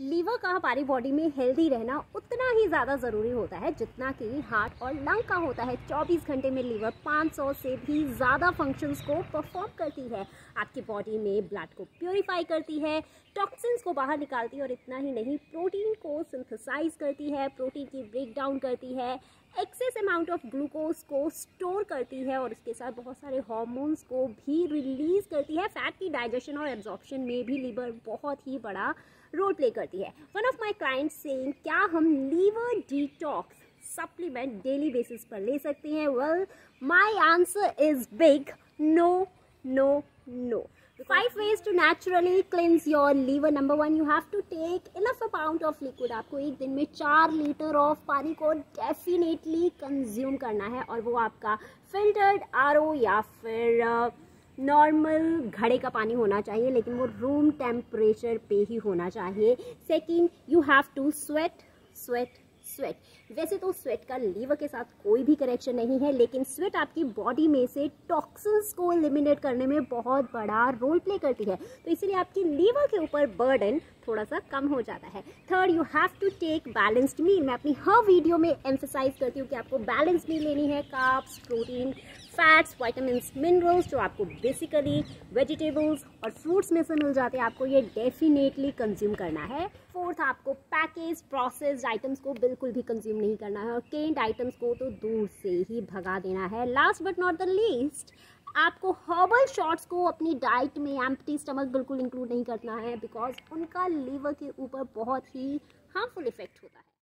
Liver का हमारी body में हेल्दी रहना उतना ही ज़्यादा ज़रूरी होता है जितना कि हार्ट और लंग का होता है। 24 घंटे में लीवर 500 से भी ज़्यादा फ़ंक्शंस को परफॉर्म करती है। आपकी बॉडी में ब्लड को प्योरीफाई करती है। टॉक्सिन्स को बाहर निकालती है और इतना ही नहीं प्रोटीन को सिंथेसाइज करती है प्रोटीन की ब्रेक डाउन करती है एक्सेस अमाउंट ऑफ़ ग्लूकोज को स्टोर करती है और इसके साथ बहुत सारे हॉर्मोन्स को भी रिलीज़ करती है। फैट की डाइजेशन और एब्जॉर्प्शन में भी लीवर बहुत ही बड़ा रोल प्ले करती है। One of my client saying क्या हम liver detox supplement daily basis पर ले सकते हैं? Well my answer is big no no no five ways to naturally cleanse your liver number one you have to take enough amount of liquid आपको एक दिन में चार लीटर ऑफ़ पानी को डेफिनेटली कंज्यूम करना है और वो आपका फिल्टर्ड आरओ या फिर नॉर्मल घड़े का पानी होना चाहिए, लेकिन वो रूम टेम्परेचर पे ही होना चाहिए। Second you have to sweat sweat sweat वैसे तो स्वेट का लीवर के साथ कोई भी कनेक्शन नहीं है, लेकिन स्वेट आपकी बॉडी में से टॉक्सिन्स को एलिमिनेट करने में बहुत बड़ा रोल प्ले करती है। तो इसलिए आपकी लीवर के ऊपर बर्डन थोड़ा सा कम हो जाता है। Third you have to take balanced meal मैं अपनी हर वीडियो में एम्फेसाइज करती हूँ कि आपको बैलेंस मील लेनी है। Carbs protein fats vitamin minerals जो आपको बेसिकली वेजिटेबल्स और फ्रूट्स में से मिल जाते हैं, आपको ये डेफिनेटली कंज्यूम करना है। फोर्थ आपको पैकेज प्रोसेस्ड आइटम्स को बिल्कुल भी कंज्यूम नहीं करना है। और केंट आइटम्स को तो दूर से ही भगा देना है। Last but not the least आपको हर्बल शॉट्स को अपनी डाइट में एम्प्टी स्टमक बिल्कुल इंक्लूड नहीं करना है बिकॉज़ उनका लीवर के ऊपर बहुत ही हार्मफुल इफ़ेक्ट होता है।